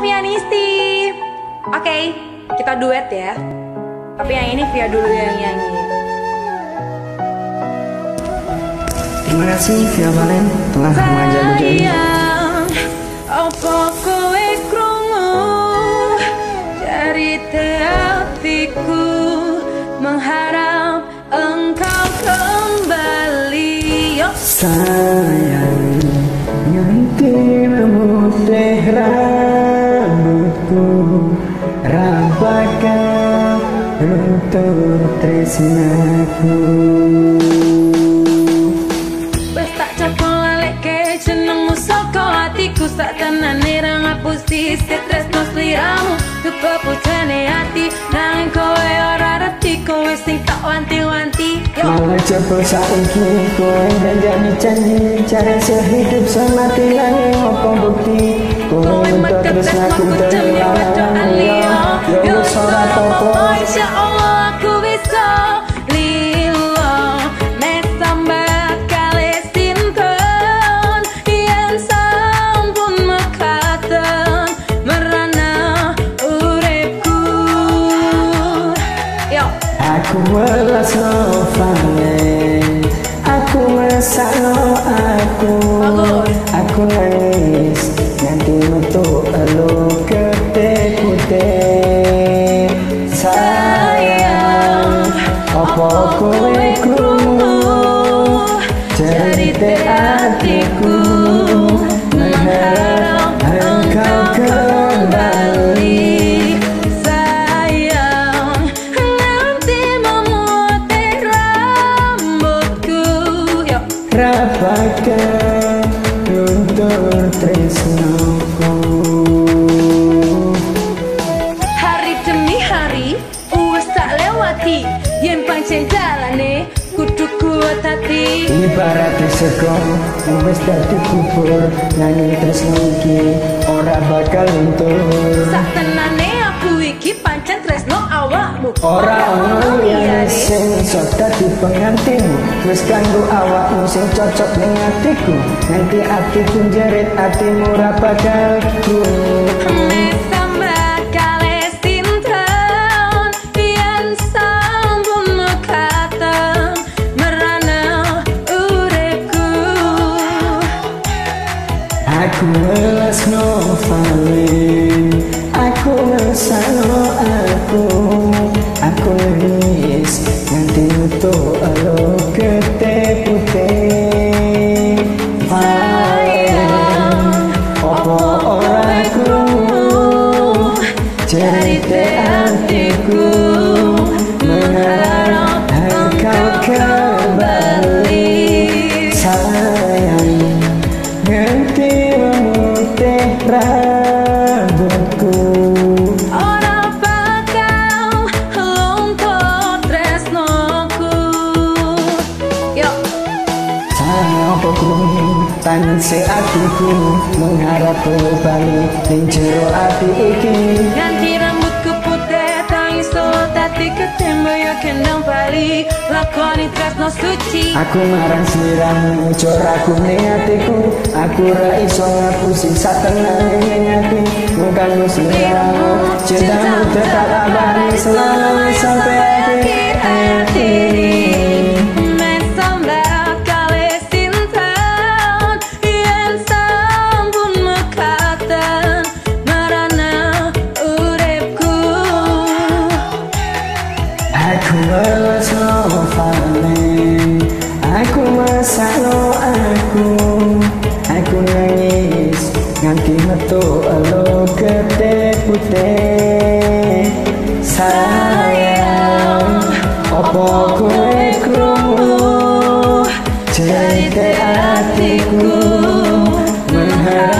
Vianisti. Oke, kita duet ya. Tapi yang ini Via dulu yang nyanyi. Terima kasih Via Valen telah mengajak. Sayang, apa kowe krungu dari hatiku mengharap engkau kembali. Yo. Sayang tresnaku Wes tak coba lalik ke jenengmu saka hatiku. Sak tenane ra ngapusi tresno sliramu. Kepeputane hati nang kowe ora reti. Kowe sing tak wanti-wanti yo. Malah cepet saiki kowe janji janji Cara sehidup semati nanging apa bukti? Kowe ngaku tresno demi wedokan liya Ya. yo. Wis ora apa-apa welas no fangen Aku no aku. Aku nangis Nanti metu elu putih Sayang Apa kowe krungu yo Rapakan luntur tresnoku hari demi hari wis tak lewati. Yen pancen dalane kudu kuat hati Ibarat sego wis dadi kubur. Nanging tresno iki ora bakal luntur. Sak tenane aku iki pancen tresno awakmu Ora ono liyane. yang sing iso dadi pengantinmu Wis kanggo awakmu sing cocok ning atiku. Nanti atiku jerit atimu ora bakal Aku melas no falling aku ngesano aku aku nulis nanti untuk lo kete putih opo cerita hatiku mengharap engkau kembali. Sayang ngerti umur teh Tangan si hatiku Mengharap kembali Ning jero hati iki. Ganti rambutku putih tak iso dadi ketembo yo kendang bali. Lakoni tresno suci. Aku marang sliramu Jor aku ning hatiku Aku ra iso ngapusi satenane ning ati. Mungkin sliramu Cintamu tetap abadi Selalu sampai akhir Elo gede putih. Sayang Opo kowe krungu? Cerita hatiku Mengharap